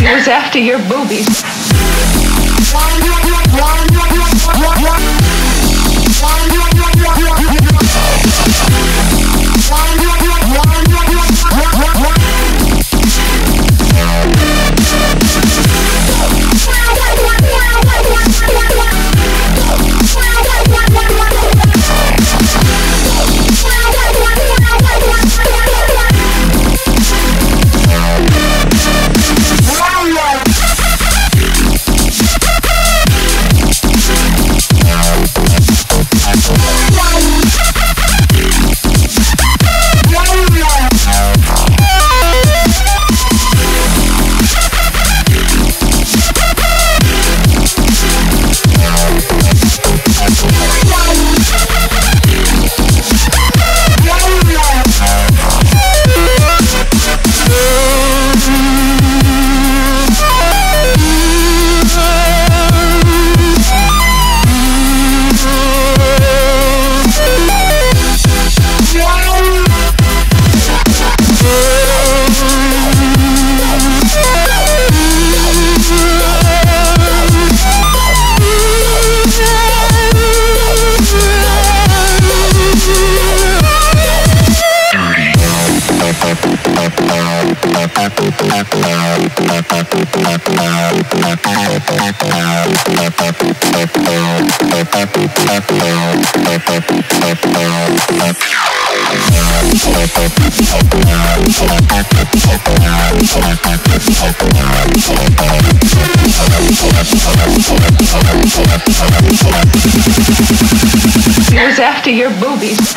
Here's after your boobies. What? What? Here's after your boobies.